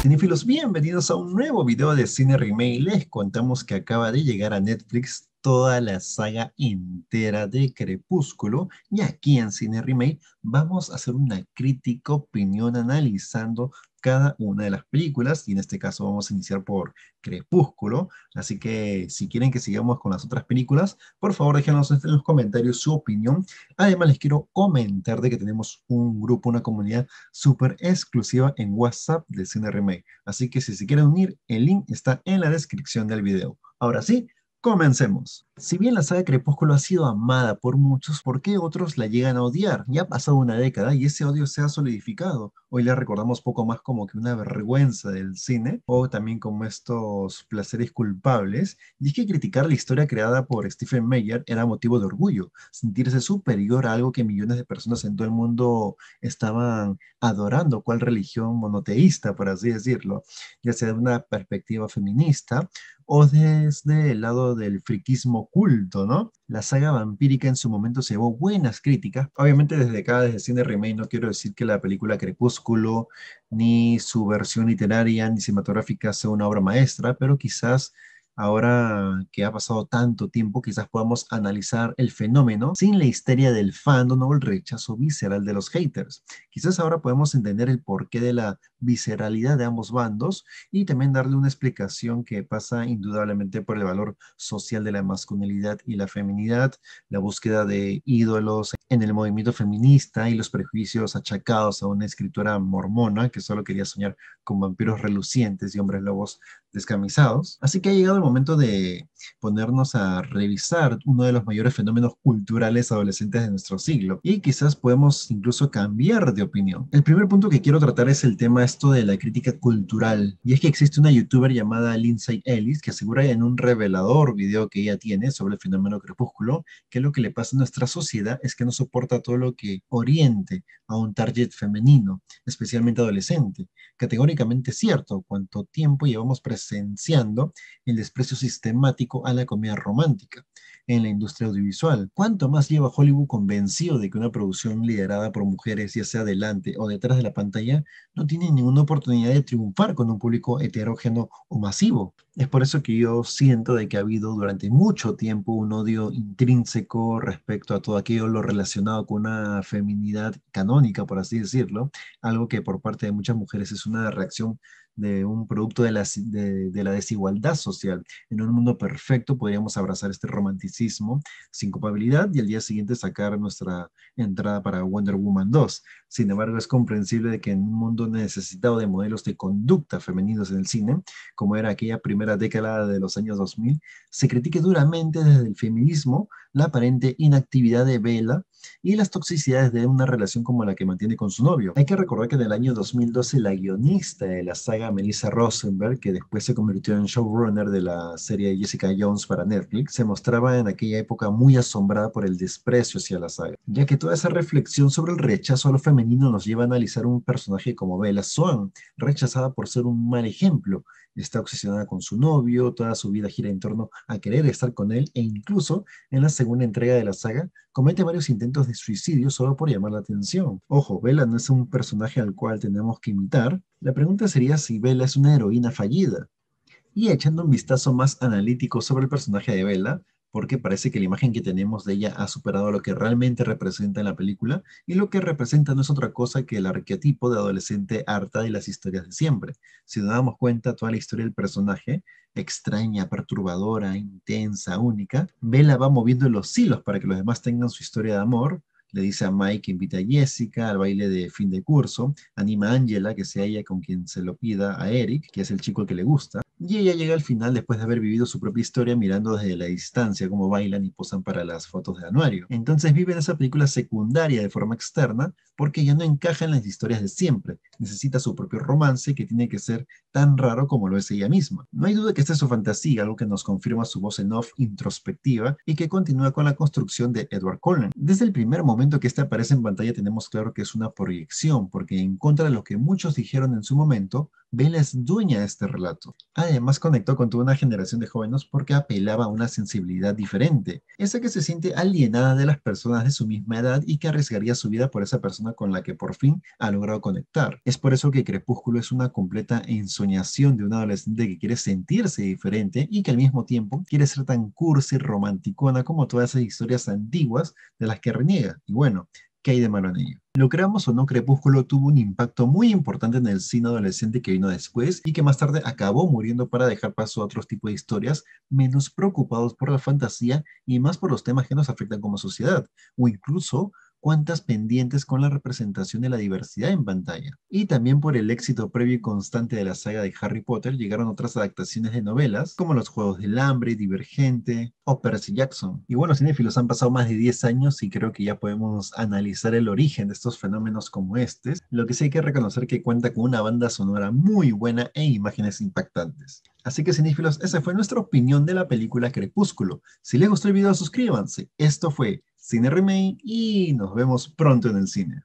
Cinefilos, bienvenidos a un nuevo video de Cine Remake. Les contamos que acaba de llegar a Netflix toda la saga entera de Crepúsculo y aquí en Cine Remake vamos a hacer una crítica opinión analizando cada una de las películas y en este caso vamos a iniciar por Crepúsculo, así que si quieren que sigamos con las otras películas, por favor déjenos en los comentarios su opinión. Además les quiero comentar de que tenemos un grupo, una comunidad súper exclusiva en WhatsApp de Cine Remake, así que si se quieren unir, el link está en la descripción del video. Ahora sí, Comencemos. Si bien la saga Crepúsculo ha sido amada por muchos, ¿por qué otros la llegan a odiar? Ya ha pasado una década y ese odio se ha solidificado. Hoy la recordamos poco más como que una vergüenza del cine o también como estos placeres culpables. Y es que criticar la historia creada por Stephen Meyer era motivo de orgullo, sentirse superior a algo que millones de personas en todo el mundo estaban adorando, cual religión monoteísta, por así decirlo, ya sea de una perspectiva feminista o desde el lado del friquismo culto, ¿no? La saga vampírica en su momento se llevó buenas críticas. Obviamente desde acá, desde Cine Remake, no quiero decir que la película Crepúsculo, ni su versión literaria, ni cinematográfica sea una obra maestra, pero quizás ahora que ha pasado tanto tiempo, quizás podamos analizar el fenómeno sin la histeria del fandom o el rechazo visceral de los haters. Quizás ahora podemos entender el porqué de la visceralidad de ambos bandos y también darle una explicación que pasa indudablemente por el valor social de la masculinidad y la feminidad, la búsqueda de ídolos en el movimiento feminista y los prejuicios achacados a una escritora mormona que solo quería soñar con vampiros relucientes y hombres lobos descamisados. Así que ha llegado el momento de ponernos a revisar uno de los mayores fenómenos culturales adolescentes de nuestro siglo y quizás podemos incluso cambiar de opinión. El primer punto que quiero tratar es el tema esto de la crítica cultural y es que existe una youtuber llamada Lindsay Ellis que asegura en un revelador video que ella tiene sobre el fenómeno crepúsculo que lo que le pasa a nuestra sociedad es que no soporta todo lo que oriente a un target femenino, especialmente adolescente. Categóricamente cierto, cuánto tiempo llevamos presenciando el desprecio sistemático a la comedia romántica en la industria audiovisual. ¿Cuánto más lleva Hollywood convencido de que una producción liderada por mujeres, ya sea delante o detrás de la pantalla, no tiene ninguna oportunidad de triunfar con un público heterógeno o masivo? Es por eso que yo siento de que ha habido durante mucho tiempo un odio intrínseco respecto a todo aquello lo relacionado con una feminidad canónica, por así decirlo, algo que por parte de muchas mujeres es una reacción de un producto de la, de, la, desigualdad social. En un mundo perfecto podríamos abrazar este romanticismo sin culpabilidad y al día siguiente sacar nuestra entrada para Wonder Woman 2. Sin embargo, es comprensible de que en un mundo necesitado de modelos de conducta femeninos en el cine, como era aquella primera década de los años 2000, se critique duramente desde el feminismo la aparente inactividad de Bella y las toxicidades de una relación como la que mantiene con su novio. Hay que recordar que en el año 2012 la guionista de la saga Melissa Rosenberg, que después se convirtió en showrunner de la serie Jessica Jones para Netflix, se mostraba en aquella época muy asombrada por el desprecio hacia la saga, ya que toda esa reflexión sobre el rechazo a lo femenino nos lleva a analizar un personaje como Bella Swan, rechazada por ser un mal ejemplo, está obsesionada con su novio, toda su vida gira en torno a querer estar con él e incluso en la segunda entrega de la saga comete varios intentos de suicidio solo por llamar la atención. Ojo, Bella no es un personaje al cual tenemos que imitar. La pregunta sería si Bella es una heroína fallida. Y echando un vistazo más analítico sobre el personaje de Bella, porque parece que la imagen que tenemos de ella ha superado lo que realmente representa en la película, y lo que representa no es otra cosa que el arquetipo de adolescente harta de las historias de siempre. Si nos damos cuenta, toda la historia del personaje, extraña, perturbadora, intensa, única, Bella va moviendo los hilos para que los demás tengan su historia de amor, le dice a Mike que invita a Jessica al baile de fin de curso, anima a Angela que sea ella con quien se lo pida a Eric, que es el chico que le gusta, y ella llega al final después de haber vivido su propia historia mirando desde la distancia cómo bailan y posan para las fotos de anuario. Entonces vive en esa película secundaria de forma externa porque ya no encaja en las historias de siempre. Necesita su propio romance que tiene que ser tan raro como lo es ella misma. No hay duda que esta es su fantasía, algo que nos confirma su voz en off introspectiva y que continúa con la construcción de Edward Cullen. Desde el primer momento que este aparece en pantalla tenemos claro que es una proyección porque en contra de lo que muchos dijeron en su momento, Bella es dueña de este relato. Además, conectó con toda una generación de jóvenes porque apelaba a una sensibilidad diferente, esa que se siente alienada de las personas de su misma edad y que arriesgaría su vida por esa persona con la que por fin ha logrado conectar. Es por eso que Crepúsculo es una completa ensoñación de un adolescente que quiere sentirse diferente y que al mismo tiempo quiere ser tan cursi romanticona como todas esas historias antiguas de las que reniega. Y bueno, ¿qué hay de malo en ello? Lo creamos o no, Crepúsculo tuvo un impacto muy importante en el cine adolescente que vino después y que más tarde acabó muriendo para dejar paso a otros tipos de historias menos preocupados por la fantasía y más por los temas que nos afectan como sociedad, o incluso cuantas pendientes con la representación de la diversidad en pantalla. Y también por el éxito previo y constante de la saga de Harry Potter llegaron otras adaptaciones de novelas como Los Juegos del Hambre, Divergente o Percy Jackson. Y bueno, cinéfilos, han pasado más de 10 años y creo que ya podemos analizar el origen de estos fenómenos como este. Lo que sí hay que reconocer que cuenta con una banda sonora muy buena e imágenes impactantes. Así que cinéfilos, esa fue nuestra opinión de la película Crepúsculo. Si les gustó el video, suscríbanse. Esto fue Cine Remake y nos vemos pronto en el cine.